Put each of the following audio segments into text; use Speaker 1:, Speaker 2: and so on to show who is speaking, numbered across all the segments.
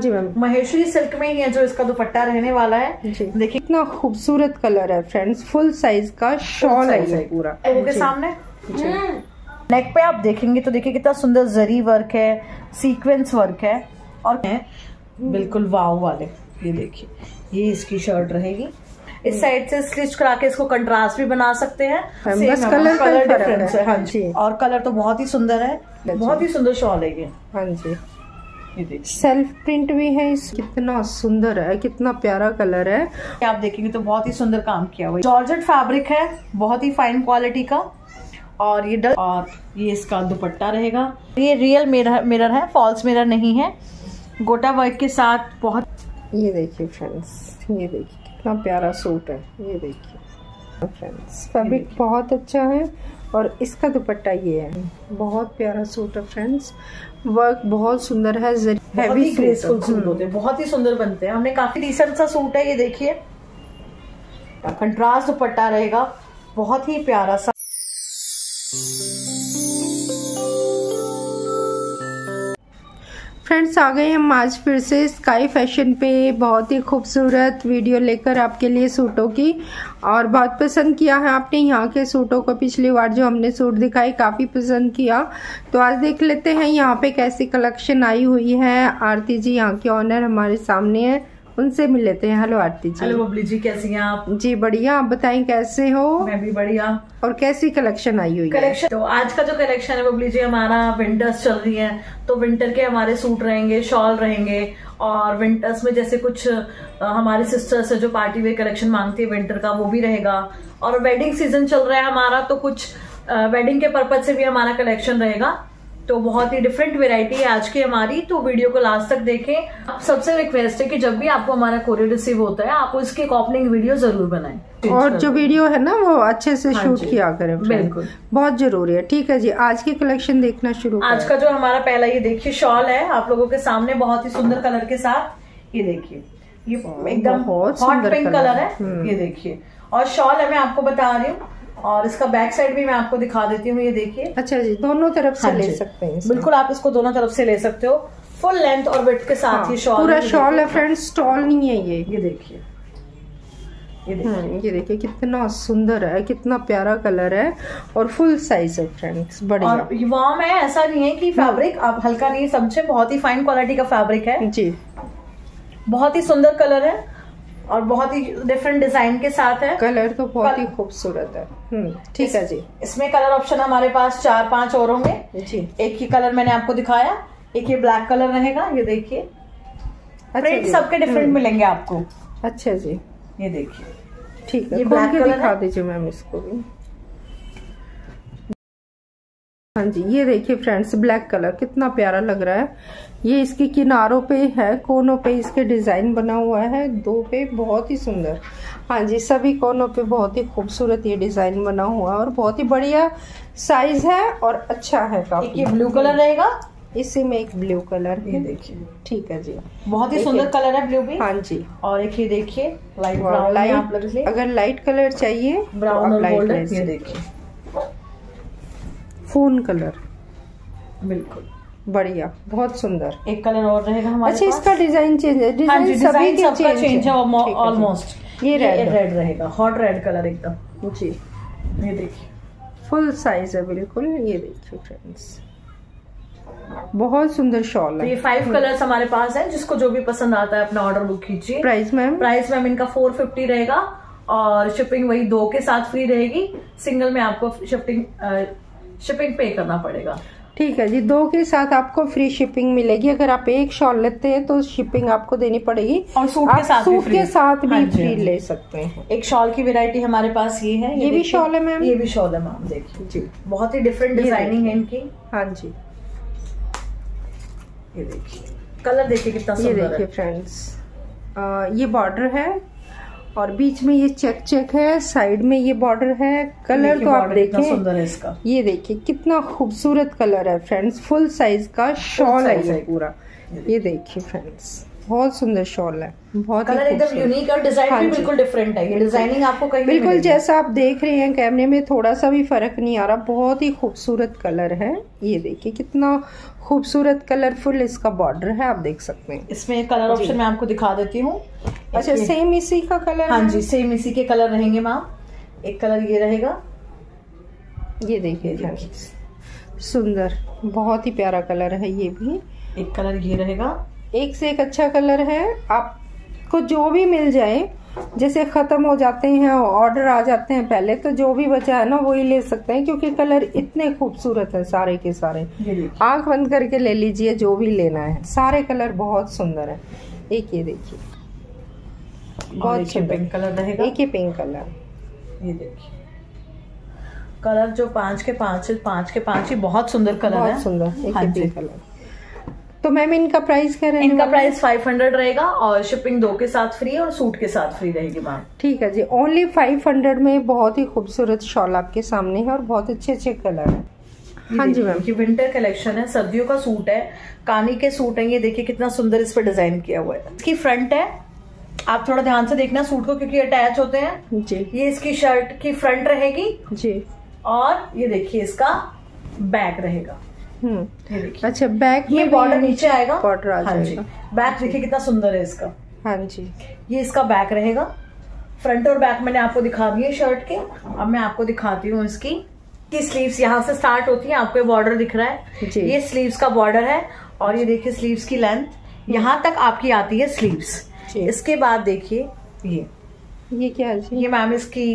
Speaker 1: जी ma'am.
Speaker 2: Maheshwari silk में ही है जो इसका दुपट्टा रहने वाला है।
Speaker 1: जी।
Speaker 2: देखिए।
Speaker 1: कितना खूबसूरत कलर है फ्रेंड्स फुल साइज़ का शॉल है
Speaker 2: है।
Speaker 1: पूरा।
Speaker 2: के
Speaker 1: जी।
Speaker 2: सामने? नेक पे आप देखेंगे तो देखिए कितना सुंदर जरी वर्क है सीक्वेंस वर्क है। और बिल्कुल वाव वाले। ये देखिए ये इसकी शर्ट रहेगी। इस साइड से स्टिच करा के इसको कंट्रास्ट भी बना सकते हैं।
Speaker 1: बस
Speaker 2: है,
Speaker 1: colour का ही है।
Speaker 2: हाँ। जी।
Speaker 1: जी।
Speaker 2: और कलर तो बहुत ही सुंदर है। बहुत ही सुंदर शॉल है ये।
Speaker 1: हाँ जी।
Speaker 2: ये देखिए
Speaker 1: सेल्फ प्रिंट भी है इस कितना सुंदर है कितना प्यारा कलर है।
Speaker 2: आप देखेंगे तो बहुत ही सुंदर काम किया हुआ जॉर्जेट फैब्रिक है बहुत ही फाइन क्वालिटी का। और ये डल और ये इसका दुपट्टा रहेगा। ये रियल मिरर मिरर है फॉल्स मिरर नहीं है। गोटा वर्क के साथ बहुत
Speaker 1: ये देखिए फ्रेंड्स ये देखिए कितना प्यारा सूट है ये देखिए। फ्रेंड्स फैब्रिक बहुत अच्छा है और इसका दुपट्टा ये है। बहुत प्यारा सूट है फ्रेंड्स। वर्क बहुत सुंदर है
Speaker 2: बहुत
Speaker 1: हैवी
Speaker 2: ग्रेसफुल सूट
Speaker 1: सूट
Speaker 2: होते हैं बहुत ही सुंदर बनते हैं। हमने काफ़ी रिसेंट सा सूट है ये देखिए। कंट्रास्ट दुपट्टा रहेगा बहुत ही प्यारा सा।
Speaker 1: फ्रेंड्स आ गए हम आज फिर से स्काई फ़ैशन पे बहुत ही खूबसूरत वीडियो लेकर आपके लिए सूटों की। और बहुत पसंद किया है आपने यहाँ के सूटों को। पिछली बार जो हमने सूट दिखाई काफ़ी पसंद किया। तो आज देख लेते हैं यहाँ पे कैसी कलेक्शन आई हुई है। आरती जी, यहाँ के ऑनर हमारे सामने है। उनसे मिल लेते हैं। हेलो आरती जी।
Speaker 2: हेलो बबली जी कैसी हैं आप?
Speaker 1: जी बढ़िया आप बताएँ कैसे हो?
Speaker 2: मैं भी बढ़िया।
Speaker 1: और कैसी कलेक्शन आई हुई
Speaker 2: कलेक्शन तो आज का जो कलेक्शन है बबली जी हमारा विंटर्स चल रही है। तो विंटर के हमारे सूट रहेंगे शॉल रहेंगे। और विंटर्स में जैसे कुछ हमारे सिस्टर्स है जो पार्टी वेयर कलेक्शन मांगती है विंटर का वो भी रहेगा। और वेडिंग सीज़न चल रहा है हमारा तो कुछ वेडिंग के पर्पज से भी हमारा कलेक्शन रहेगा। तो बहुत ही डिफरेंट वेराइटी है आज की हमारी। तो वीडियो को लास्ट तक देखें। आप सबसे रिक्वेस्ट है कि जब भी आपको हमारा कोरियर रिसीव होता है आप उसकी एक ओपनिंग वीडियो ज़रूर बनाएँ।
Speaker 1: और जो वीडियो है ना वो अच्छे से
Speaker 2: हाँ
Speaker 1: शूट किया करें
Speaker 2: बिल्कुल।
Speaker 1: बहुत ज़रूरी है। ठीक है जी आज की कलेक्शन देखना शुरू
Speaker 2: आज का जो हमारा पहला ये देखिए शॉल है आप लोगों के सामने बहुत ही सुंदर कलर के साथ ये देखिए। ये एकदम हॉट पिंक
Speaker 1: कलर है।
Speaker 2: है।
Speaker 1: हम्म।
Speaker 2: ये देखिए। और शॉल है मैं आपको बता रही हूँ और इसका बैक साइड भी मैं आपको दिखा देती हूँ ये देखिए।
Speaker 1: अच्छा जी दोनों तरफ़ से
Speaker 2: हाँ
Speaker 1: ले सकते हैं
Speaker 2: बिल्कुल आप इसको दोनों तरफ़ से ले सकते हो। फुल लेंथ और विथ के साथ
Speaker 1: हाँ,
Speaker 2: ही शॉल
Speaker 1: पूरा
Speaker 2: है,
Speaker 1: शॉल है। फ्रेंड स्टॉल नहीं है ये।
Speaker 2: ये देखिए। ये देखिए।
Speaker 1: ये देखिए कितना सुंदर है कितना प्यारा कलर है और फुल साइज़ है फ्रेंड्स बढ़िया।
Speaker 2: और वार्म है ऐसा नहीं है कि फैब्रिक आप हल्का नहीं समझे बहुत ही फाइन क्वालिटी का फैब्रिक है।
Speaker 1: जी।
Speaker 2: बहुत ही सुंदर कलर है। और बहुत ही डिफरेंट डिज़ाइन के साथ है।
Speaker 1: कलर तो बहुत ही खूबसूरत है। हम्म, ठीक है जी।
Speaker 2: इसमें कलर ऑप्शन हमारे पास चार पाँच और होंगे।
Speaker 1: जी।
Speaker 2: एक ही कलर मैंने आपको दिखाया एक ये ब्लैक कलर रहेगा ये देखिए।
Speaker 1: अच्छा
Speaker 2: प्रिंट सबके डिफरेंट
Speaker 1: हम्म,
Speaker 2: मिलेंगे आपको।
Speaker 1: अच्छा जी।
Speaker 2: ये देखिए।
Speaker 1: ठीक है
Speaker 2: ये
Speaker 1: ब्लैक
Speaker 2: कलर
Speaker 1: दिखा दीजिए मैम इसको भी। हाँ जी ये देखिए फ्रेंड्स ब्लैक कलर कितना प्यारा लग रहा है। ये इसके किनारों पे है कोनों पे इसके डिज़ाइन बना हुआ है दो पे बहुत ही सुंदर। हाँ जी सभी कोनों पे बहुत ही खूबसूरत ये डिज़ाइन बना हुआ है और बहुत ही बढ़िया साइज़ है और अच्छा है
Speaker 2: एक
Speaker 1: काफ़ी
Speaker 2: ये ब्लू कलर रहेगा?
Speaker 1: इसी में एक ब्लू कलर
Speaker 2: ये
Speaker 1: है
Speaker 2: देखिए।
Speaker 1: ठीक है जी।
Speaker 2: बहुत ही सुंदर कलर है ब्लू भी।
Speaker 1: हाँ जी।
Speaker 2: और एक ये देखिए लाइट
Speaker 1: लाइट अगर लाइट कलर चाहिए
Speaker 2: ब्राउन
Speaker 1: लाइट
Speaker 2: गोल्डन
Speaker 1: ले
Speaker 2: ये देखिए।
Speaker 1: Fawn colour.
Speaker 2: बिल्कुल।
Speaker 1: बढ़िया बहुत सुंदर।
Speaker 2: एक कलर और रहेगा हमारे
Speaker 1: अच्छा इसका डिज़ाइन चेंज है डिज़ाइन हाँ
Speaker 2: सभी
Speaker 1: के
Speaker 2: सबका चेंज है। ऑलमोस्ट
Speaker 1: ये है।
Speaker 2: रेड रहेगा हॉट रेड कलर एकदम।
Speaker 1: जी।
Speaker 2: ये देखिए।
Speaker 1: फुल साइज़ है बिल्कुल। ये देखिए फ्रेंड्स बहुत सुंदर शॉल
Speaker 2: तो ये फाइव कलर्स हमारे पास है जिसको जो भी पसंद आता है अपना ऑर्डर बुक कीजिए।
Speaker 1: प्राइस मैम
Speaker 2: प्राइस मैम इनका फोर फिफ्टी रहेगा और शिपिंग वही दो के साथ फ्री रहेगी। सिंगल में आपको शिपिंग शिपिंग पे करना पड़ेगा।
Speaker 1: ठीक है जी दो के साथ आपको फ्री शिपिंग मिलेगी। अगर आप एक शॉल लेते हैं तो शिपिंग आपको देनी पड़ेगी।
Speaker 2: और सूट के साथ
Speaker 1: सूट के साथ भी
Speaker 2: हाँ
Speaker 1: फ्री
Speaker 2: हाँ
Speaker 1: ले सकते हैं।
Speaker 2: एक शॉल की वैरायटी हमारे पास ये है
Speaker 1: ये ये
Speaker 2: भी
Speaker 1: शॉल है मैम?
Speaker 2: ये भी शॉल है मैम देखिए।
Speaker 1: जी।
Speaker 2: बहुत ही डिफरेंट डिज़ाइनिंग है इनकी।
Speaker 1: हाँ जी।
Speaker 2: ये देखिए। कलर देखिए कितना
Speaker 1: ये देखिए
Speaker 2: है।
Speaker 1: फ्रेंड्स ये बॉर्डर है। और बीच में ये चेक चेक है साइड में ये बॉर्डर है कलर तो आप देखें।
Speaker 2: सुंदर है इसका।
Speaker 1: ये देखिए कितना खूबसूरत कलर है फ्रेंड्स फुल साइज़ का शॉल है ये
Speaker 2: है।
Speaker 1: पूरा। ये देखिए फ्रेंड्स बहुत सुंदर शॉल है। बहुत
Speaker 2: कलर एकदम यूनिक और डिज़ाइन
Speaker 1: हाँ
Speaker 2: भी बिल्कुल डिफरेंट है। ये डिज़ाइनिंग आपको कहीं
Speaker 1: बिल्कुल जैसा आप देख रहे हैं कैमरे में थोड़ा सा भी फ़र्क नहीं आ रहा। बहुत ही खूबसूरत कलर है। ये देखिए कितना खूबसूरत कलरफुल इसका बॉर्डर है आप देख सकते हैं।
Speaker 2: इसमें कलर ऑप्शन मैं आपको दिखा देती हूँ।
Speaker 1: अच्छा सेम इसी का कलर
Speaker 2: हाँ जी सेम इसी के कलर रहेंगे मैम एक कलर ये रहेगा।
Speaker 1: ये देखिए सुंदर बहुत ही प्यारा कलर है ये भी।
Speaker 2: एक कलर ये रहेगा।
Speaker 1: एक से एक अच्छा कलर है। आपको जो भी मिल जाए जैसे ख़त्म हो जाते हैं ऑर्डर आ जाते हैं पहले तो जो भी बचा है ना वही ले सकते हैं क्योंकि कलर इतने खूबसूरत है सारे के सारे। आँख बंद करके ले लीजिए जो भी लेना है। सारे कलर बहुत सुंदर है। एक ये देखिए। बहुत
Speaker 2: पिंक कलर रहेगा।
Speaker 1: एक ही पिंक कलर
Speaker 2: ये देखिए। कलर जो पाँच के पाँच पाँच के पाँच ही बहुत सुंदर कलर
Speaker 1: बहुत है। सुंदर। एक
Speaker 2: ही
Speaker 1: पिंक कलर तो मैम इनका प्राइस क्या रहेगा
Speaker 2: इनका प्राइस 500 रहेगा और शिपिंग दो के साथ फ्री और सूट के साथ फ्री रहेगी मैम।
Speaker 1: ठीक है जी। ओनली फाइव हंड्रेड में बहुत ही खूबसूरत शॉल आपके सामने है और बहुत अच्छे अच्छे कलर है। हाँ जी मैम।
Speaker 2: ये विंटर कलेक्शन है सर्दियों का सूट है कानी के सूट है ये देखिए कितना सुंदर इस पर डिज़ाइन किया हुआ है। इसकी फ्रंट है आप थोड़ा ध्यान से देखना सूट को क्योंकि अटैच होते हैं।
Speaker 1: जी।
Speaker 2: ये इसकी शर्ट की फ्रंट रहेगी
Speaker 1: जी।
Speaker 2: और ये देखिए इसका बैक रहेगा।
Speaker 1: अच्छा बैक
Speaker 2: ये बॉर्डर नीचे आएगा।
Speaker 1: बॉर्डर आ
Speaker 2: हाँ
Speaker 1: जाएगा।
Speaker 2: बैक देखिए कितना सुंदर है इसका।
Speaker 1: हाँ जी।
Speaker 2: ये इसका बैक रहेगा। फ्रंट और बैक मैंने आपको दिखा दिए शर्ट के। अब मैं आपको दिखाती हूँ इसकी की स्लीव्स यहाँ से स्टार्ट होती है आपको बॉर्डर दिख रहा है।
Speaker 1: जी।
Speaker 2: ये स्लीव्स का बॉर्डर है और ये देखिए स्लीव्स की लेंथ यहाँ तक आपकी आती है स्लीव्स इसके बाद देखिए ये।
Speaker 1: ये क्या है
Speaker 2: ये मैम इसकी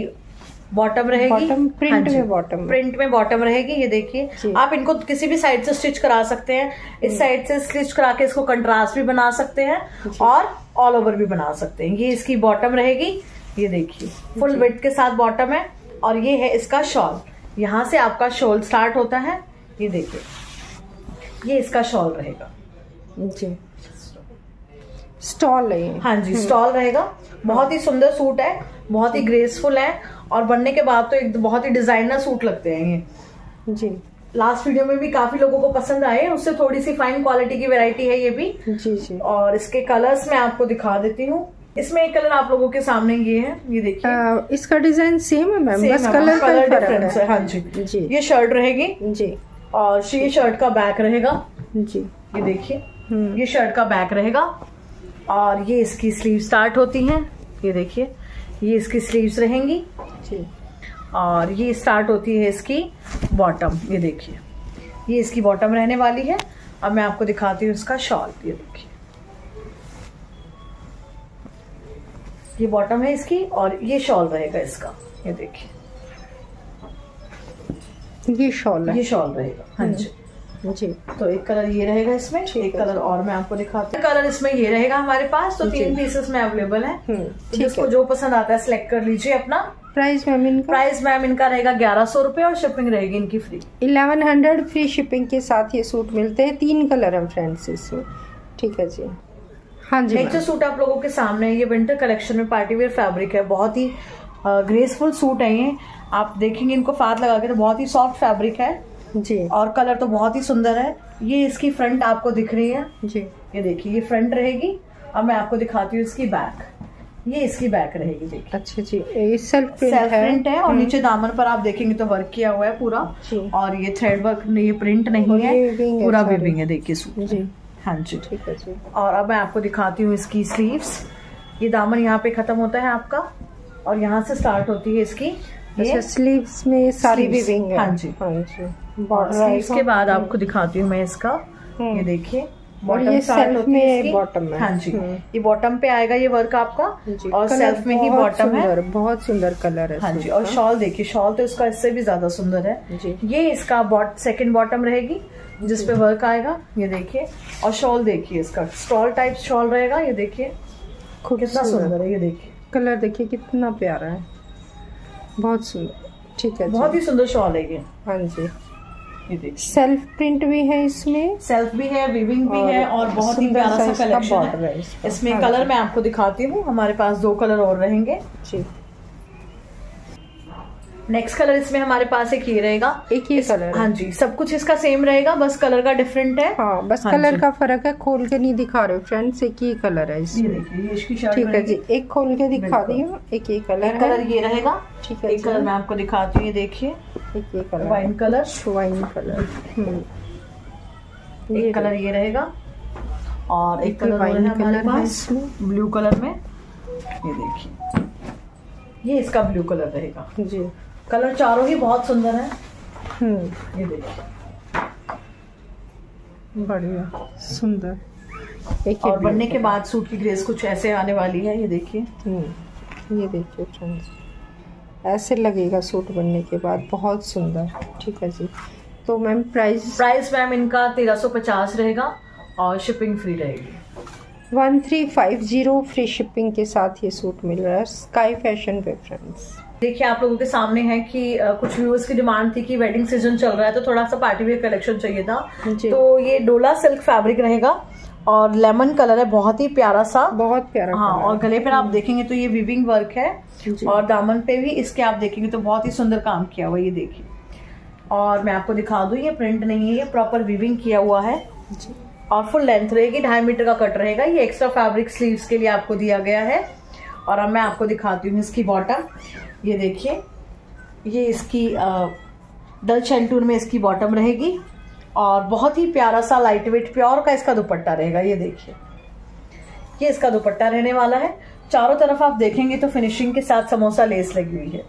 Speaker 2: बॉटम रहेगी?
Speaker 1: Print
Speaker 2: हाँ
Speaker 1: में बॉटम
Speaker 2: प्रिंट में। बॉटम रहेगी ये देखिए। आप इनको किसी भी साइड से स्टिच करा सकते हैं। इस साइड से स्टिच करा के इसको कंट्रास्ट भी बना सकते हैं और ऑल ओवर भी बना सकते हैं। ये इसकी बॉटम रहेगी। ये देखिए फुल विथ के साथ बॉटम है और ये है इसका शॉल यहाँ से आपका शॉल स्टार्ट होता है। ये देखिए ये इसका शॉल रहेगा।
Speaker 1: जी। स्टॉल है
Speaker 2: हाँ जी स्टॉल रहेगा। बहुत ही सुंदर सूट है बहुत ही ग्रेसफुल है और बनने के बाद तो एक बहुत ही डिज़ाइनर सूट लगते हैं ये।
Speaker 1: जी।
Speaker 2: लास्ट वीडियो में भी काफ़ी लोगों को पसंद आए उससे थोड़ी सी फाइन क्वालिटी की वैरायटी है ये भी।
Speaker 1: जी जी।
Speaker 2: और इसके कलर्स मैं आपको दिखा देती हूँ। इसमें एक कलर आप लोगों के सामने ये है ये देखिए।
Speaker 1: इसका डिज़ाइन सेम है मैम बस कलर
Speaker 2: कलर डिफरेंस है।
Speaker 1: है
Speaker 2: हाँ जी।
Speaker 1: जी।
Speaker 2: ये शर्ट रहेगी।
Speaker 1: जी।
Speaker 2: और ये शर्ट का बैक रहेगा।
Speaker 1: जी।
Speaker 2: ये देखिए।
Speaker 1: हम्म।
Speaker 2: ये शर्ट का बैक रहेगा। और ये इसकी स्लीव स्टार्ट होती हैं। ये देखिए ये इसकी स्लीव्स रहेंगी।
Speaker 1: जी।
Speaker 2: और ये स्टार्ट होती है इसकी बॉटम ये देखिए ये इसकी बॉटम रहने वाली है। अब मैं आपको दिखाती हूँ इसका शॉल ये देखिए। ये बॉटम है इसकी और ये शॉल रहेगा इसका। ये देखिए।
Speaker 1: ये शॉल
Speaker 2: ये शॉल रहेगा। हाँ जी।
Speaker 1: जी
Speaker 2: तो एक कलर ये रहेगा इसमें एक कलर और मैं आपको दिखाती हूँ। कलर इसमें ये रहेगा हमारे पास तो तीन पीसेस में अवेलेबल है।
Speaker 1: हम्म
Speaker 2: तो
Speaker 1: ठीक
Speaker 2: जिसको
Speaker 1: है।
Speaker 2: जो पसंद आता है सिलेक्ट कर लीजिए अपना।
Speaker 1: प्राइस मैम इनका?
Speaker 2: प्राइस मैम इनका रहेगा ग्यारह सौ रूपए और शिपिंग रहेगी इनकी free
Speaker 1: eleven hundred free shipping के साथ ये सूट मिलते हैं। तीन कलर है फ्रेंड्स इसमें ठीक है जी। हाँ जी
Speaker 2: नेक्स्ट। सूट आप लोगों के सामने है ये विंटर कलेक्शन में पार्टी वेयर फैब्रिक है। बहुत ही ग्रेसफुल सूट है ये। आप देखेंगे इनको फात लगा के तो बहुत ही सॉफ्ट फैब्रिक है।
Speaker 1: जी।
Speaker 2: और कलर तो बहुत ही सुंदर है। ये इसकी फ्रंट आपको दिख रही है।
Speaker 1: जी।
Speaker 2: ये देखिए ये फ्रंट रहेगी। अब मैं आपको दिखाती हूँ इसकी बैक ये इसकी बैक रहेगी देखिए।
Speaker 1: अच्छा जी ये सेल्फ प्रिंट
Speaker 2: सेल्फ
Speaker 1: है।
Speaker 2: प्रिंट है और
Speaker 1: हम्म,
Speaker 2: नीचे दामन पर आप देखेंगे तो वर्क किया हुआ है पूरा। और ये थ्रेड वर्क ये प्रिंट नहीं है। पूरा। विविंग है देखिए सूट
Speaker 1: जी।
Speaker 2: हाँ जी।
Speaker 1: ठीक है जी।
Speaker 2: और अब मैं आपको दिखाती हूँ इसकी स्लीव्स ये दामन यहाँ पे खत्म होता है आपका। और यहाँ से स्टार्ट होती है इसकी
Speaker 1: अच्छा स्लीव्स में सारी विविंग है।
Speaker 2: हाँ जी।
Speaker 1: हाँ जी। बॉर्डर
Speaker 2: स्लीव्स के बाद आपको दिखाती हूँ मैं इसका।
Speaker 1: हम्म।
Speaker 2: ये देखिए
Speaker 1: और
Speaker 2: बॉटम
Speaker 1: ये
Speaker 2: है
Speaker 1: में bottom है।
Speaker 2: हाँ जी।
Speaker 1: हम्म।
Speaker 2: ये बॉटम पे आएगा ये वर्क आपका। और सेल्फ में ही बॉटम है।
Speaker 1: बहुत सुंदर कलर है
Speaker 2: हाँ जी और शॉल देखिए शॉल तो इसका इससे भी ज़्यादा सुंदर है।
Speaker 1: जी।
Speaker 2: ये इसका बॉट सेकंड बॉटम रहेगी जिस पे वर्क आएगा ये देखिए। और शॉल देखिए इसका। स्टॉल टाइप शॉल रहेगा ये देखिए। कितना सुंदर है ये देखिए।
Speaker 1: कलर देखिए कितना प्यारा है। बहुत सुंदर। ठीक है
Speaker 2: बहुत ही सुंदर शॉल है ये।
Speaker 1: हाँ जी। सेल्फ प्रिंट भी है इसमें।
Speaker 2: सेल्फ भी है विविंग भी है और बहुत ही प्यारा
Speaker 1: सा
Speaker 2: कलेक्शन है।
Speaker 1: है
Speaker 2: इसमें
Speaker 1: हाँ
Speaker 2: कलर
Speaker 1: जी।
Speaker 2: मैं आपको दिखाती हूँ। हमारे पास दो कलर और रहेंगे।
Speaker 1: जी।
Speaker 2: नेक्स्ट कलर इसमें हमारे पास एक ये रहेगा।
Speaker 1: एक ही कलर
Speaker 2: हाँ। जी सब कुछ इसका सेम रहेगा बस कलर का डिफरेंट है।
Speaker 1: हाँ बस हाँ कलर का फ़र्क है खोल के नहीं दिखा रहे फ्रेंड्स एक ही कलर है इसमें। ठीक है जी एक खोल के दिखा दी एक ही कलर
Speaker 2: कलर ये रहेगा। ठीक है एक कलर मैं आपको दिखाती हूँ ये देखिए।
Speaker 1: एक ये colour
Speaker 2: wine colour
Speaker 1: wine colour
Speaker 2: एक कलर ये रहेगा। और एक कलर वाइन कलर पास ब्लू कलर में। ये देखिए। ये इसका ब्लू कलर रहेगा।
Speaker 1: जी।
Speaker 2: कलर चारों ही बहुत सुंदर है।
Speaker 1: हम्म।
Speaker 2: ये देखिए
Speaker 1: बढ़िया सुंदर।
Speaker 2: एक और बनने के बाद सूट की ग्रेस कुछ ऐसे आने वाली है ये देखिए।
Speaker 1: हम्म। ये देखिए फ्रेंड्स ऐसे लगेगा सूट बनने के बाद बहुत सुंदर। ठीक है जी। तो मैम प्राइस
Speaker 2: प्राइस मैम इनका तेरह सौ पचास रहेगा और शिपिंग फ्री रहेगी।
Speaker 1: One three five zero free shipping के साथ ये सूट मिल रहा है। स्काई फ़ैशन पे फ्रेंड्स
Speaker 2: देखिए आप लोगों के सामने है कि कुछ व्यूअर्स की डिमांड थी कि वेडिंग सीज़न चल रहा है तो थोड़ा सा पार्टी वेयर कलेक्शन चाहिए था। तो ये डोला सिल्क फैब्रिक रहेगा और लेमन कलर है बहुत ही प्यारा सा।
Speaker 1: बहुत प्यारा
Speaker 2: हाँ और गले पर आप देखेंगे तो ये विविंग वर्क है और दामन पे भी इसके आप देखेंगे तो बहुत ही सुंदर काम किया हुआ ये देखिए। और मैं आपको दिखा दू ये प्रिंट नहीं है ये प्रॉपर विविंग किया हुआ है। और फुल लेंथ रहेगी ढाई मीटर का कट रहेगा। ये एक्स्ट्रा फैब्रिक स्लीव्स के लिए आपको दिया गया है। और अब मैं आपको दिखाती हूँ इसकी बॉटम ये देखिए, ये इसकी डल चेंटूर में इसकी बॉटम रहेगी और बहुत ही प्यारा सा लाइट वेट प्योर का इसका दुपट्टा रहेगा, ये देखिए। ये इसका दुपट्टा रहने वाला है। चारों तरफ़ आप देखेंगे तो फिनिशिंग के साथ समोसा लेस लगी हुई है।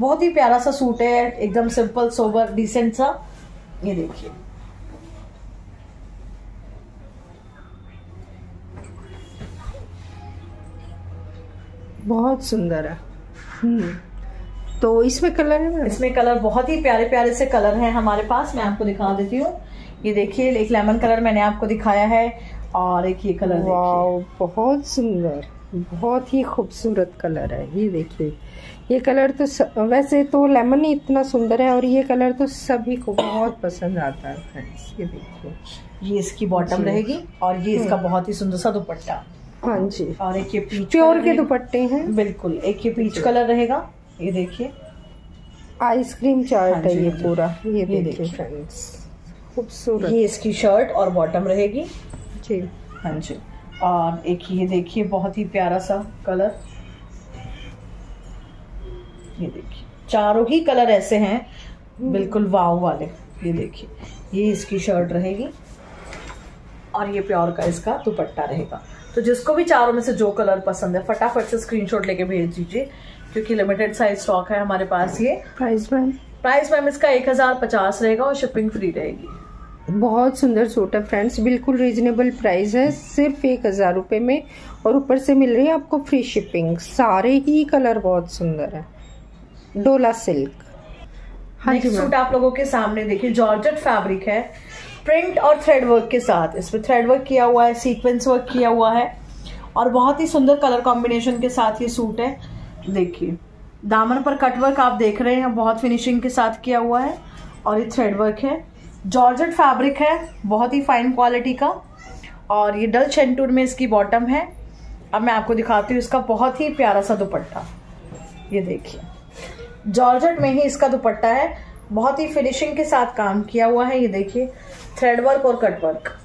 Speaker 2: बहुत ही प्यारा सा सूट है, एकदम सिंपल सोबर डिसेंट सा। ये देखिए।
Speaker 1: बहुत सुंदर है। हम्म। तो इसमें कलर है
Speaker 2: इसमें कलर बहुत ही प्यारे प्यारे से कलर हैं हमारे पास। मैं आपको दिखा देती हूँ। ये देखिए एक लेमन कलर मैंने आपको दिखाया है और एक ये कलर वाओ
Speaker 1: बहुत सुंदर बहुत ही खूबसूरत कलर है। ये देखिए ये कलर तो स... वैसे तो लेमन ही इतना सुंदर है और ये कलर तो सभी को बहुत पसंद आता है फ्रेंड्स ये देखिए।
Speaker 2: ये इसकी बॉटम रहेगी और ये इसका हम्म। बहुत ही सुंदर सा दुपट्टा।
Speaker 1: हाँ जी।
Speaker 2: और एक ये पीच
Speaker 1: प्योर के दुपट्टे हैं।
Speaker 2: बिल्कुल एक ये पीच कलर रहेगा। ये देखिए।
Speaker 1: आइसक्रीम चार्ट हाँ है ये हाँ पूरा। ये, ये देखिए। फ्रेंड्स खूबसूरत।
Speaker 2: ये इसकी शर्ट और बॉटम रहेगी।
Speaker 1: जी।
Speaker 2: हाँ जी। और एक ये देखिए बहुत ही प्यारा सा कलर ये देखिए। चारों ही कलर ऐसे हैं। बिल्कुल वाव वाले। ये देखिए। ये इसकी शर्ट रहेगी। और ये प्योर का इसका दुपट्टा रहेगा। तो जिसको भी चारों में से जो कलर पसंद है फटाफट से स्क्रीनशॉट लेके भेज दीजिए। क्योंकि लिमिटेड साइज़ स्टॉक है हमारे पास ये।
Speaker 1: प्राइस मैम
Speaker 2: प्राइस मैम इसका एक हज़ार पचास रहेगा और शिपिंग फ्री रहेगी।
Speaker 1: बहुत सुंदर सूट है फ्रेंड्स बिल्कुल रीजनेबल प्राइस है सिर्फ़ एक हज़ार रुपए में और ऊपर से मिल रही है आपको फ्री शिपिंग सारे ही कलर बहुत सुंदर है। डोला सिल्क
Speaker 2: हाँ जी सूट आप लोगों के सामने देखिए जॉर्जेट फैब्रिक है। प्रिंट और थ्रेड वर्क के साथ। इसमें थ्रेड वर्क किया हुआ है सीक्वेंस वर्क किया हुआ है। और बहुत ही सुंदर कलर कॉम्बिनेशन के साथ ये सूट है। देखिए, दामन पर कटवर्क आप देख रहे हैं, बहुत फिनिशिंग के साथ किया हुआ है और ये थ्रेड वर्क है। जॉर्जेट फैब्रिक है, बहुत ही फाइन क्वालिटी का और ये डल चेंटूर में इसकी बॉटम है। अब मैं आपको दिखाती हूँ इसका बहुत ही प्यारा सा दुपट्टा। ये देखिए जॉर्जेट में ही इसका दुपट्टा है। बहुत ही फिनिशिंग के साथ काम किया हुआ है, ये देखिए थ्रेड वर्क और कट वर्क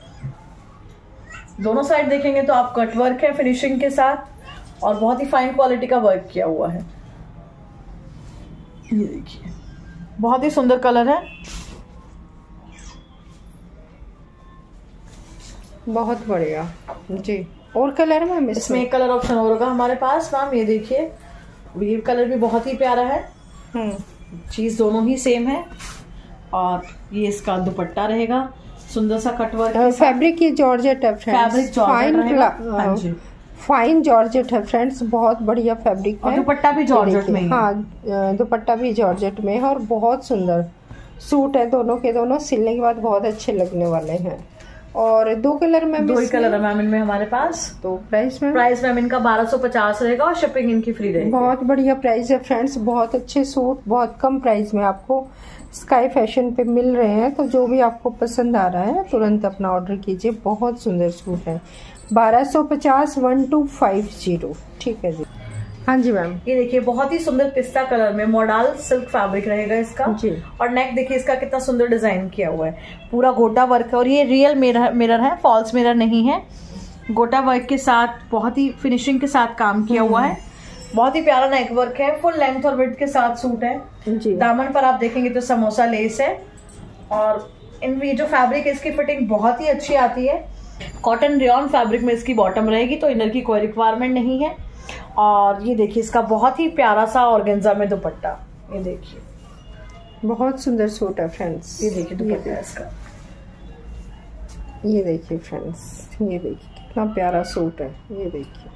Speaker 2: दोनों साइड देखेंगे तो आप कट वर्क है फिनिशिंग के साथ। और बहुत ही फाइन क्वालिटी का वर्क किया हुआ है। ये देखिए बहुत ही सुंदर कलर है।
Speaker 1: बहुत बढ़िया जी। और कलर मैम
Speaker 2: इसमें एक कलर ऑप्शन और होगा हमारे पास। मैम ये देखिए ये कलर भी बहुत ही प्यारा है। हम्म। चीज़ दोनों ही सेम है। और ये इसका दुपट्टा रहेगा सुंदर सा कटवर्क
Speaker 1: फैब्रिक ये जॉर्जेट है।
Speaker 2: फैब्रिक जॉर्जेट हाँ जी।
Speaker 1: फाइन जॉर्जेट है फ्रेंड्स बहुत बढ़िया फैब्रिक
Speaker 2: है। दुपट्टा भी जॉर्जेट में
Speaker 1: हाँ दुपट्टा भी जॉर्जेट में है और बहुत सुंदर। सूट है दोनों के दोनों सिलने के बाद बहुत अच्छे लगने वाले हैं। और दो कलर में
Speaker 2: दो ही कलर है मैम इनमें हमारे पास।
Speaker 1: तो प्राइस में
Speaker 2: प्राइस मैम इनका बारह सौ पचास रहेगा और शिपिंग इनकी फ्री रहेगी।
Speaker 1: बहुत बढ़िया प्राइस है फ्रेंड्स बहुत अच्छे सूट बहुत कम प्राइस में आपको स्काई फ़ैशन पे मिल रहे हैं। तो जो भी आपको पसंद आ रहा है तुरंत अपना ऑर्डर कीजिए बहुत सुंदर सूट है। बारह सौ पचास वन टू फाइव ज़ीरो। ठीक है जी। हाँ जी मैम।
Speaker 2: ये देखिए बहुत ही सुंदर पिस्ता कलर में मॉडल सिल्क फैब्रिक रहेगा इसका।
Speaker 1: जी।
Speaker 2: और नेक देखिए इसका कितना सुंदर डिज़ाइन किया हुआ है। पूरा गोटा वर्क है और ये रियल मिरर मिरर है फॉल्स मिरर नहीं है। गोटा वर्क के साथ बहुत ही फिनिशिंग के साथ काम किया हुआ है। बहुत ही प्यारा नेक वर्क है फुल लेंथ और विड्थ के साथ सूट है।
Speaker 1: जी।
Speaker 2: दामन पर आप देखेंगे तो समोसा लेस है। और इन ये जो फैब्रिक है इसकी फिटिंग बहुत ही अच्छी आती है। कॉटन रेन फैब्रिक में इसकी बॉटम रहेगी तो इनर की कोई रिक्वायरमेंट नहीं है। और ये देखिए इसका बहुत ही प्यारा सा ऑर्गेन्जा में दुपट्टा। ये देखिए।
Speaker 1: बहुत सुंदर सूट है फ्रेंड्स
Speaker 2: ये देखिए दुपट्टा इसका।
Speaker 1: ये देखिए फ्रेंड्स ये देखिए कितना प्यारा सूट है। ये देखिए।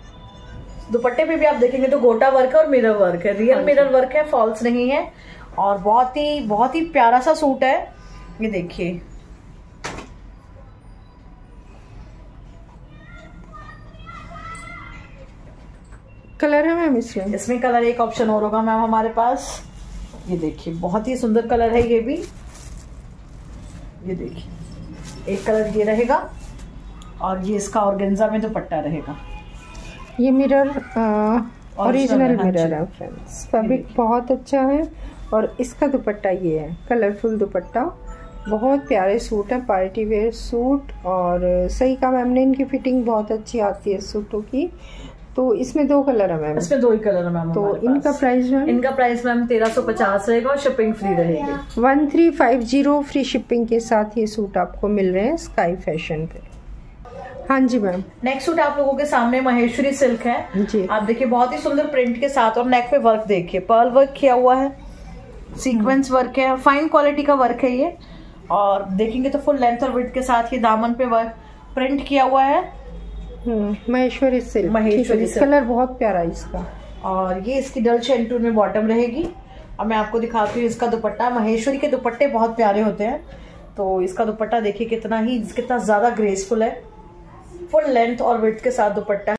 Speaker 2: दुपट्टे पे भी आप देखेंगे तो गोटा वर्क है और मिरर वर्क है। रियल मिरर वर्क है फॉल्स नहीं है। और बहुत ही बहुत ही प्यारा सा सूट है। ये देखिए।
Speaker 1: कलर है मैम इसमें?
Speaker 2: इसमें कलर एक ऑप्शन और होगा मैम हमारे पास। ये देखिए बहुत ही सुंदर कलर है ये भी। ये देखिए एक कलर ये रहेगा और ये इसका ऑर्गेन्जा में दुपट्टा रहेगा।
Speaker 1: ये मिरर ओरिजिनल
Speaker 2: है, हाँ
Speaker 1: मिरर है फ्रेंड्स फैब्रिक बहुत अच्छा है और इसका दुपट्टा ये है कलरफुल दुपट्टा। बहुत प्यारे सूट है पार्टी वेयर सूट और सही कहा मैम ने इनकी फिटिंग बहुत अच्छी आती है सूटों की। तो इसमें दो कलर है मैम।
Speaker 2: इसमें दो ही कलर है मैम
Speaker 1: तो इनका प्राइस मैम?
Speaker 2: इनका प्राइस मैम तेरह सौ पचास रहेगा और शिपिंग फ्री रहेगी।
Speaker 1: One three five zero free shipping के साथ ये सूट आपको मिल रहे हैं स्काई फ़ैशन पे। हाँ जी मैम।
Speaker 2: नेक्स्ट सूट आप लोगों के सामने महेश्वरी सिल्क है।
Speaker 1: जी।
Speaker 2: आप देखिए बहुत ही सुंदर प्रिंट के साथ और नेक पे वर्क देखिए। पर्ल वर्क किया हुआ है। सीक्वेंस वर्क है। फाइन क्वालिटी का वर्क है ये। और देखेंगे तो फुल लेंथ और विड्थ के साथ ये दामन पे वर्क प्रिंट किया हुआ है।
Speaker 1: हम्म, Maheshwari silk
Speaker 2: Maheshwari silk.
Speaker 1: Colour बहुत प्यारा है इसका।
Speaker 2: और ये इसकी डल शेंटून में बॉटम रहेगी। और मैं आपको दिखाती हूँ इसका दुपट्टा। महेश्वरी के दुपट्टे बहुत प्यारे होते हैं। तो इसका दुपट्टा देखिए कितना ही कितना ज़्यादा ग्रेसफुल है। फुल लेंथ और विड्थ के साथ दुपट्टा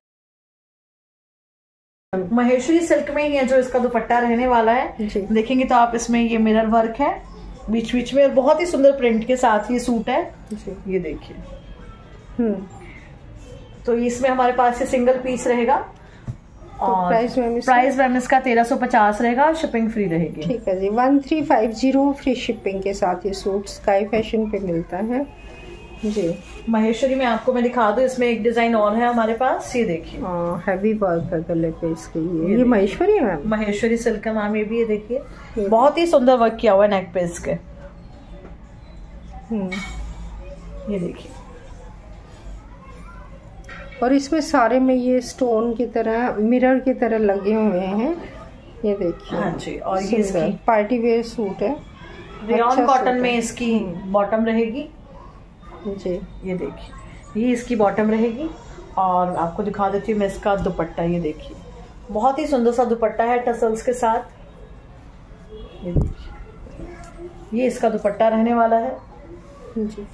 Speaker 2: महेश्वरी सिल्क में ही है जो इसका दुपट्टा रहने वाला है। देखेंगे तो आप इसमें ये मिरर वर्क है बीच बीच में। और बहुत ही सुंदर प्रिंट के साथ ये सूट है। ये देखिए।
Speaker 1: हम्म।
Speaker 2: तो इसमें हमारे पास ये सिंगल पीस रहेगा।
Speaker 1: तो
Speaker 2: और
Speaker 1: प्राइस मैम इसका
Speaker 2: प्राइस मैम इसका तेरह सौ पचास रहेगा शिपिंग फ्री रहेगी।
Speaker 1: ठीक है जी। One three five zero free shipping के साथ ये सूट स्काई फ़ैशन पे मिलता है। जी।
Speaker 2: महेश्वरी में आपको मैं दिखा दूँ इसमें एक डिज़ाइन और है हमारे पास ये देखिए।
Speaker 1: हैवी वर्क है गले पे इसके। ये
Speaker 2: ये
Speaker 1: महेश्वरी है मैम?
Speaker 2: महेश्वरी सिल्क का नाम ये भी ये देखिए। बहुत ही सुंदर वर्क किया हुआ है नेक पे इसके।
Speaker 1: हम्म।
Speaker 2: ये देखिए।
Speaker 1: और इसमें सारे में ये स्टोन की तरह मिरर की तरह लगे हुए हैं। ये देखिए।
Speaker 2: हाँ जी और ये इसकी
Speaker 1: पार्टी वेयर सूट है।
Speaker 2: रेयन
Speaker 1: अच्छा
Speaker 2: कॉटन में। इसकी बॉटम रहेगी।
Speaker 1: जी।
Speaker 2: ये देखिए। ये इसकी बॉटम रहेगी। और आपको दिखा देती हूँ मैं इसका दुपट्टा ये देखिए। बहुत ही सुंदर सा दुपट्टा है टसल्स के साथ। ये देखिए। ये इसका दुपट्टा रहने वाला है।
Speaker 1: जी।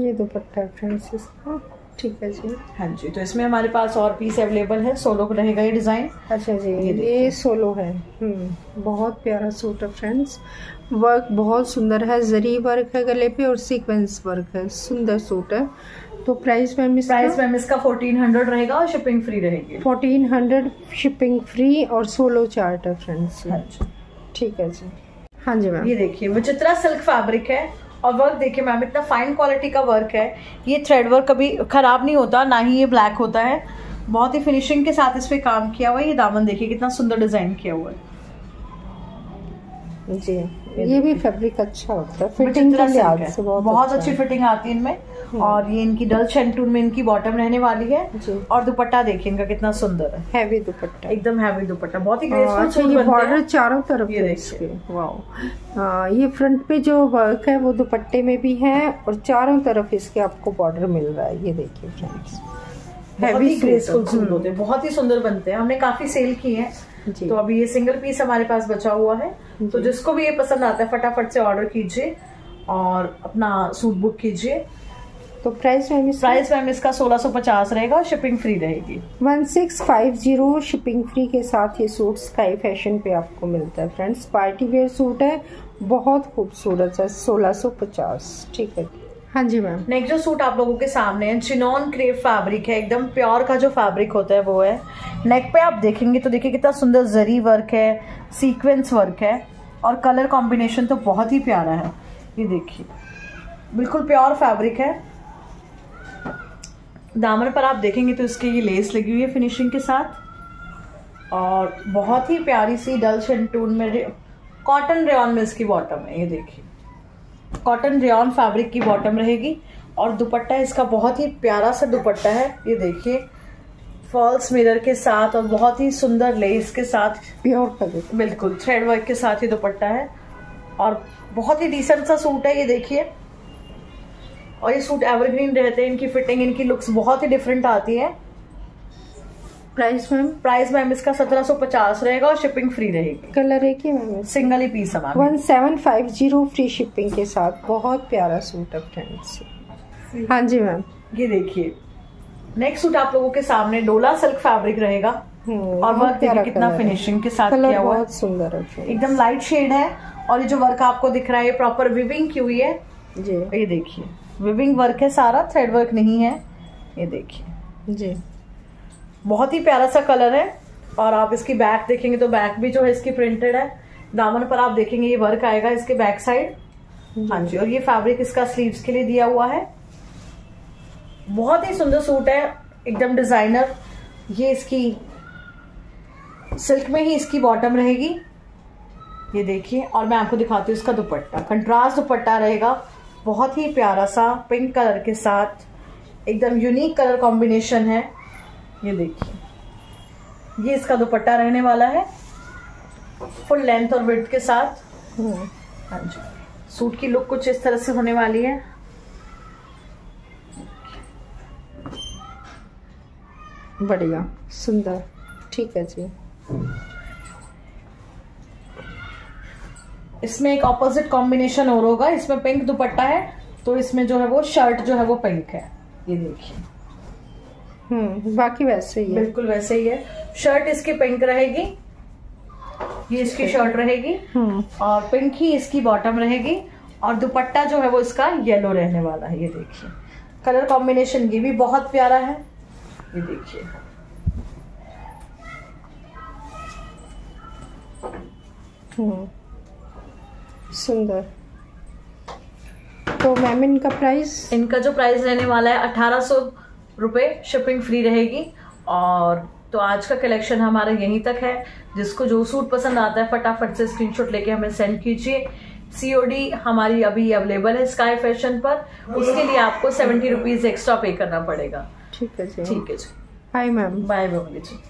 Speaker 2: ये
Speaker 1: दुपट्टा फ्रेंड्स इसका। ठीक है जी।
Speaker 2: हाँ जी तो इसमें हमारे पास और पीस अवेलेबल है सोलो रहेगा ये डिज़ाइन
Speaker 1: अच्छा जी
Speaker 2: ये
Speaker 1: ये, सोलो है। हम्म बहुत प्यारा सूट है फ्रेंड्स वर्क बहुत सुंदर है जरी वर्क है गले पे और सीक्वेंस वर्क है। सुंदर सूट है। तो प्राइस मैम
Speaker 2: प्राइस
Speaker 1: इसका
Speaker 2: मैम इसका फोर्टीन हंड्रेड रहेगा और शिपिंग फ्री रहेगी।
Speaker 1: फोर्टीन हंड्रेड शिपिंग फ्री और सोलो चार्ट है फ्रेंड्स
Speaker 2: हाँ जी।
Speaker 1: ठीक है जी। हाँ जी मैम।
Speaker 2: ये देखिए विचित्रा सिल्क फैब्रिक है। और वर्क देखिए मैम इतना फाइन क्वालिटी का वर्क है। ये थ्रेड वर्क कभी खराब नहीं होता ना ही ये ब्लैक होता है। बहुत ही फिनिशिंग के साथ इस पर काम किया हुआ है। ये दामन देखिए कितना सुंदर डिज़ाइन किया हुआ है।
Speaker 1: जी ये भी फैब्रिक अच्छा होता है। फिटिंग के लिहाज से बहुत
Speaker 2: बहुत
Speaker 1: अच्छा
Speaker 2: अच्छी। फिटिंग आती है इनमें। और ये इनकी डल शेंटून में इनकी बॉटम रहने वाली है और दुपट्टा देखिए इनका कितना सुंदर है।
Speaker 1: हैवी दुपट्टा।
Speaker 2: एकदम हैवी दुपट्टा बहुत ही
Speaker 1: हाँ,
Speaker 2: ग्रेसफुल
Speaker 1: अच्छा ये बॉर्डर चारों तरफ़
Speaker 2: ये देखिए।
Speaker 1: वाओ हाँ, ये फ्रंट पे जो वर्क है वो दुपट्टे में भी है और चारों तरफ़ इसके आपको बॉर्डर मिल रहा है। ये देखिए फ्रेंड्स
Speaker 2: ही
Speaker 1: सूट
Speaker 2: ग्रेसफुल
Speaker 1: है।
Speaker 2: सूट होते हैं बहुत ही सुंदर बनते हैं। हमने काफ़ी सेल किए हैं। तो अभी ये सिंगल पीस हमारे पास बचा हुआ है। तो जिसको भी ये पसंद आता है फटाफट से ऑर्डर कीजिए और अपना सूट बुक कीजिए।
Speaker 1: तो प्राइस मैम
Speaker 2: प्राइस मैम इसका 1650 रहेगा और शिपिंग फ्री रहेगी।
Speaker 1: One six five zero shipping free के साथ ये सूट स्काई फ़ैशन पे आपको मिलता है फ्रेंड्स पार्टी वेयर सूट है बहुत खूबसूरत है सोलह सौ पचास ठीक है हाँ जी मैम
Speaker 2: नेक्स्ट जो सूट आप लोगों के सामने है चिनॉन क्रेप फैब्रिक है एकदम प्योर का जो फैब्रिक होता है वो है। नेक पे आप देखेंगे तो देखिए कितना सुंदर जरी वर्क है सीक्वेंस वर्क है और कलर कॉम्बिनेशन तो बहुत ही प्यारा है। ये देखिए बिल्कुल प्योर फैब्रिक है। दामन पर आप देखेंगे तो इसके ये लेस लगी हुई है फिनिशिंग के साथ। और बहुत ही प्यारी सी डल शेंटून में कॉटन रेन में इसकी बॉटम है ये देखिए। कॉटन रेन फैब्रिक की बॉटम रहेगी। और दुपट्टा इसका बहुत ही प्यारा सा दुपट्टा है ये देखिए। फॉल्स मिरर के साथ और बहुत ही सुंदर लेस के साथ।
Speaker 1: प्योर कलर
Speaker 2: बिल्कुल थ्रेड वर्क के साथ ही दुपट्टा है। और बहुत ही डिसेंट सा सूट है ये देखिए। और ये सूट एवरग्रीन रहते हैं इनकी फिटिंग इनकी लुक्स बहुत ही डिफरेंट आती है।
Speaker 1: Price ma'am?
Speaker 2: प्राइस मैम इसका सत्रह सौ पचास रहेगा और शिपिंग फ्री रहेगी।
Speaker 1: कलर एक ही मैम
Speaker 2: सिंगल ही पीस है
Speaker 1: one seven five zero free shipping के साथ। बहुत प्यारा सूट है फ्रेंड्स हाँ जी मैम।
Speaker 2: ये देखिए। नेक्स्ट सूट आप लोगों के सामने डोला सिल्क फैब्रिक रहेगा।
Speaker 1: हम्म,
Speaker 2: और वर्क देखिए कितना फिनिशिंग के साथ किया हुआ
Speaker 1: बहुत सुंदर है
Speaker 2: एकदम लाइट शेड है और ये जो वर्क आपको दिख रहा है ये प्रॉपर विविंग की हुई है।
Speaker 1: जी।
Speaker 2: ये देखिए। विविंग वर्क है सारा थ्रेड वर्क नहीं है। ये देखिए।
Speaker 1: जी।
Speaker 2: बहुत ही प्यारा सा कलर है और आप इसकी बैक देखेंगे तो बैक भी जो है इसकी प्रिंटेड है। दामन पर आप देखेंगे ये वर्क आएगा इसके बैक साइड हाँ जी और ये फैब्रिक इसका स्लीव्स के लिए दिया हुआ है। बहुत ही सुंदर सूट है एकदम डिज़ाइनर ये इसकी सिल्क में ही इसकी बॉटम रहेगी। ये देखिए और मैं आपको दिखाती हूँ इसका दुपट्टा। कंट्रास्ट दुपट्टा रहेगा। बहुत ही प्यारा सा पिंक कलर के साथ एकदम यूनिक कलर कॉम्बिनेशन है। ये देखिए। ये इसका दुपट्टा रहने वाला है। फुल लेंथ और विड्थ के साथ।
Speaker 1: हम्म,
Speaker 2: हाँ जी। सूट की लुक कुछ इस तरह से होने वाली है।
Speaker 1: बढ़िया। सुंदर। ठीक है जी।
Speaker 2: इसमें एक ऑपोजिट कॉम्बिनेशन और होगा। इसमें पिंक दुपट्टा है तो इसमें जो है वो शर्ट जो है वो पिंक है। ये देखिए।
Speaker 1: हम्म बाकी वैसे ही है।
Speaker 2: बिल्कुल वैसे ही है। शर्ट इसकी पिंक रहेगी। ये इसकी शर्ट रहेगी।
Speaker 1: हम्म।
Speaker 2: और पिंक ही इसकी बॉटम रहेगी। और दुपट्टा जो है वो इसका येलो रहने वाला है। ये देखिए। कलर कॉम्बिनेशन ये भी बहुत प्यारा है। ये देखिए।
Speaker 1: हम्म। सुंदर। तो मैम इनका प्राइस
Speaker 2: इनका जो प्राइस रहने वाला है अठारह सौ रुपये शिपिंग फ्री रहेगी। और तो आज का कलेक्शन हमारा यहीं तक है। जिसको जो सूट पसंद आता है फटाफट से स्क्रीनशॉट लेके हमें सेंड कीजिए। सीओडी हमारी अभी अवेलेबल है स्काई फ़ैशन पर। उसके लिए आपको सेवेंटी रुपीज़ एक्स्ट्रा पे करना पड़ेगा।
Speaker 1: ठीक है जी।
Speaker 2: ठीक है जी।
Speaker 1: Bye ma'am
Speaker 2: bye Babli ji.